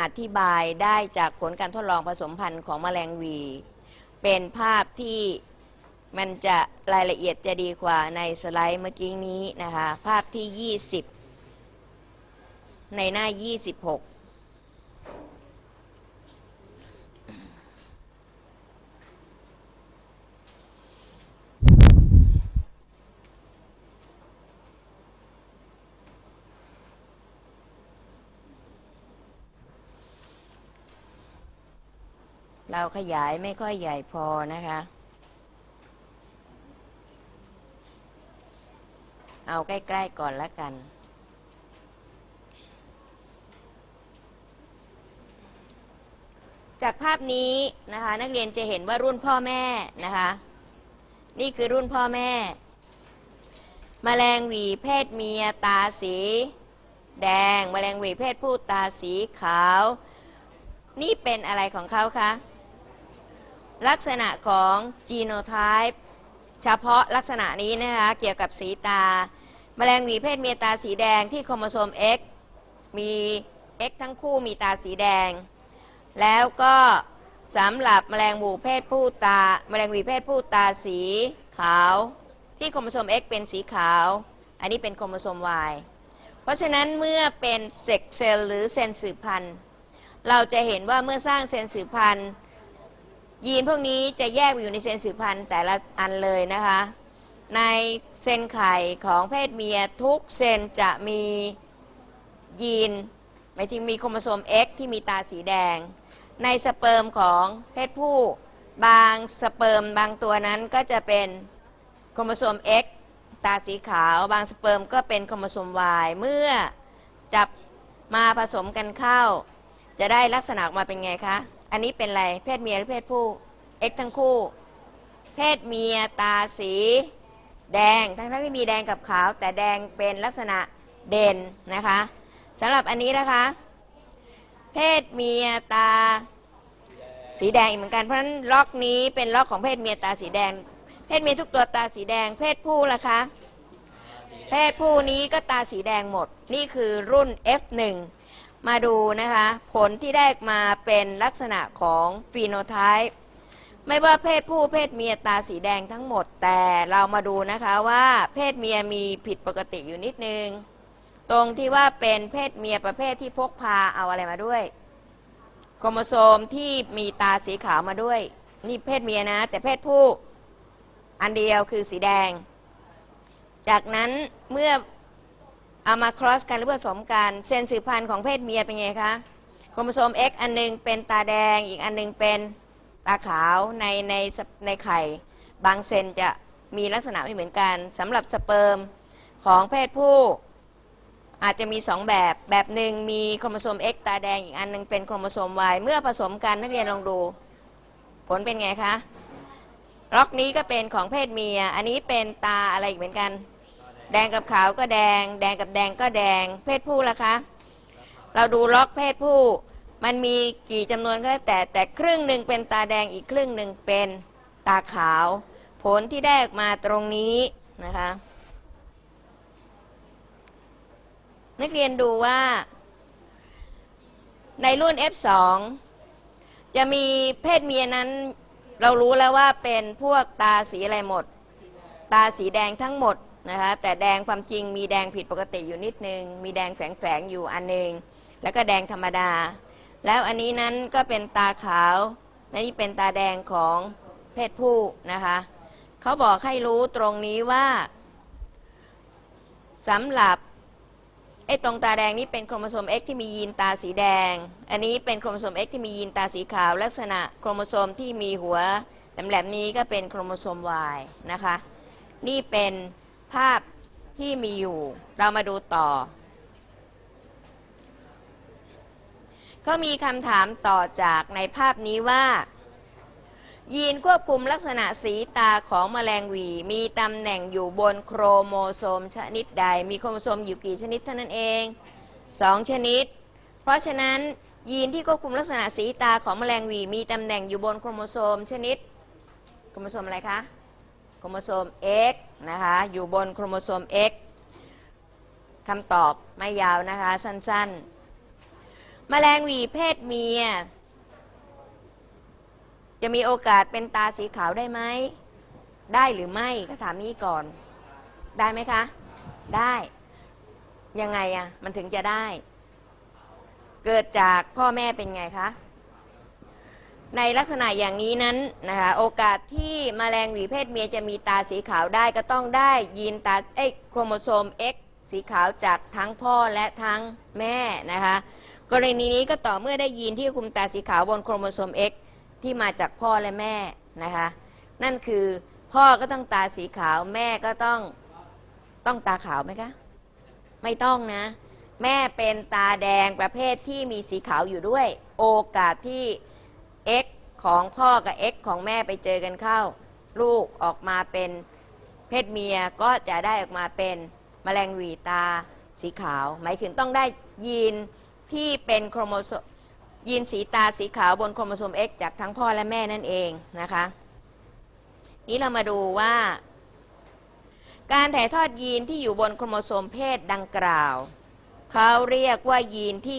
อธิบายได้จากผลการทดลองผสมพันธุ์ของแมลงวี เป็นภาพที่มันจะรายละเอียดจะดีกว่าในสไลด์เมื่อกี้นี้นะคะ ภาพที่ 20 ในหน้า 26 เราขยายไม่ค่อยใหญ่พอนะคะ เอาใกล้ ๆ ก่อนละกัน จากภาพนี้นะคะ นักเรียนจะเห็นว่ารุ่นพ่อแม่นะคะ นี่คือรุ่นพ่อแม่แมลงหวีเพศเมียตาสี แดงแมลงหวีเพศผู้ตาสีขาว นี่เป็นอะไรของเขาคะ ลักษณะของจีโนไทป์เฉพาะลักษณะนี้นะคะเกี่ยวกับสีตา แมลงหวีเพศเมียตาสีแดงที่โครโมโซม X มี X ทั้งคู่มีตาสีแดง แล้วก็สำหรับแมลงหวูเพศผู้ตา แมลงหวีเพศผู้ตาสีขาว ที่โครโมโซม X เป็นสีขาว อันนี้เป็นโครโมโซม Y เพราะฉะนั้นเมื่อเป็น sex cell หรือเซลล์สืบพันธุ์ เราจะเห็นว่าเมื่อสร้างเซลล์สืบพันธุ์ ยีนพวกนี้จะแยกไปอยู่ในเซลล์สืบพันธุ์แต่ละอันเลยนะคะ ในเซลล์ไข่ของเพศเมียทุกเซลล์จะมียีนหมายถึงมีโครโมโซม X ที่มีตาสีแดง ในสเปิร์มของเพศผู้บางสเปิร์มบางตัวนั้นก็จะเป็นโครโมโซม X ตาสีขาวบางสเปิร์มก็เป็นโครโมโซม Y เมื่อจับมาผสมกันเข้า จะได้ลักษณะออกมาเป็นไงคะ อันนี้เป็นอะไร เพศเมียหรือเพศผู้ X ทั้งคู่ เพศเมียตาสี แดง ทั้งทั้งที่มีแดงกับขาว แต่แดงเป็นลักษณะเด่นนะคะสำหรับอันนี้นะคะ เพศเมียตาสีแดงเหมือนกัน เพราะฉะนั้นล็อกนี้เป็นล็อกของเพศเมียตาสีแดง เพศเมียทุกตัวตาสีแดง เพศผู้ล่ะคะ เพศผู้นี้ก็ตาสีแดงหมด นี่คือรุ่น F1 มาดูนะคะ ผลที่ได้มาเป็นลักษณะของฟีโนไทป์ไม่ว่าเพศผู้เพศเมียตาสีแดงทั้งหมด แต่เรามาดูนะคะว่าเพศเมียมีผิดปกติอยู่นิดนึง ตรงที่ว่าเป็นเพศเมียประเภทที่พกพาเอาอะไรมาด้วย โครโมโซมที่มีตาสีขาวมาด้วย นี่เพศเมียนะ แต่เพศผู้อันเดียวคือสีแดง จากนั้นเมื่อ เอามา cross กันหรือผสมกันเซลล์สืบพันธุ์ของเพศเมียเป็นไงคะโครโมโซม X อันหนึ่งเป็นตาแดงอีกอันหนึ่งเป็นตาขาวในในในไข่ บางเซลล์จะมีลักษณะไม่เหมือนกันสำหรับสเปิร์มของเพศผู้อาจจะมี 2 แบบ แบบหนึ่งมีโครโมโซม X ตาแดงอีกอันหนึงเป็นโครโมโซม Y เมื่อผสมกันนักเรียนลองดู ผลเป็นไงคะล็อกนี้ก็เป็นของเพศเมีย อันนี้เป็นตาอะไรอีกเหมือนกัน แดงกับขาวก็แดง แดงกับแดงก็แดง เพศผู้ล่ะคะ เราดูล็อกเพศผู้ มันมีกี่จำนวนก็แล้วแต่แต่ครึ่งหนึ่งเป็นตาแดงอีกครึ่งหนึ่งเป็นตาขาว ผลที่ได้ออกมาตรงนี้นะคะ นักเรียนดูว่า ในรุ่น F2 จะมีเพศเมียนั้นเรารู้แล้วว่าเป็นพวกตาสีอะไรหมด ตาสีแดงทั้งหมด นะคะแต่แดงความจริงมีแดงผิดปกติอยู่นิดนึง มีแดงแฝงๆอยู่อันหนึง แล้วก็แดงธรรมดา แล้วอันนี้นั้นก็เป็นตาขาวและนี่เป็นตาแดงของเพศผู้นะคะเขาบอกให้รู้ตรงนี้ว่าสำหรับไอ้ตรงตาแดงนี่เป็นโครโมโซม X ที่มียีนตาสีแดง อันนี้เป็นโครโมโซม X ที่มียีนตาสีขาว ลักษณะโครโมโซมที่มีหัวแหลมๆนี้ก็เป็นโครโมโซม Y นะคะ นี่เป็น ภาพที่มีอยู่ เรามาดูต่อ ก็มีคำถามต่อจากในภาพนี้ว่า ยีนควบคุมลักษณะสีตาของแมลงหวี่ มีตำแหน่งอยู่บนโครโมโซมชนิดใด มีโครโมโซมอยู่กี่ชนิดเท่านั้นเองสองชนิด เพราะฉะนั้นยีนที่ควบคุมลักษณะสีตาของแมลงวี มีตำแหน่งอยู่บนโครโมโซมชนิด โครโมโซมอะไรคะ รโมโซม X นะคะ อยู่บนโครโมโซม X คำตอบไม่ยาวนะคะ สั้นๆ แมลงหวีเพศเมีย จะมีโอกาสเป็นตาสีขาวได้ไหม ได้หรือไม่ก็ถามนี้ก่อน ได้ไหมคะ ได้ ยังไงอะมันถึงจะได้ เกิดจากพ่อแม่เป็นไงคะ ในลักษณะอย่างนี้นั้นนะคะโอกาสที่มแมลงหวีเพศเมียจะมีตาสีขาวได้ก็ต้องได้ยีนตาเอ้ยโครโมโซม X สีขาวจากทั้งพ่อและทั้งแม่นะคะกรณีนี้ก็ต่อเมื่อได้ยีนที่คุมตาสีขาวบนโครโมโซม X ที่มาจากพ่อและแม่นะคะนั่นคือพ่อก็ต้องตาสีขาวแม่ก็ต้องต้องตาขาวไหมคะไม่ต้องนะ แม่เป็นตาแดงประเภทที่มีสีขาวอยู่ด้วย โอกาสที่ X ของพ่อกับ X ของแม่ไปเจอกันเข้า ลูกออกมาเป็นเพศเมียก็จะได้ออกมาเป็นแมลงหวี่ตาสีขาว หมายถึงต้องได้ยีนที่เป็นโครโมโซมยีนสีตาสีขาวบนโครโมโซม X จากทั้งพ่อและแม่นั่นเองนะคะ นี้เรามาดูว่า การถ่ายทอดยีนที่อยู่บนโครโมโซมเพศดังกล่าว เขาเรียกว่ายีนที่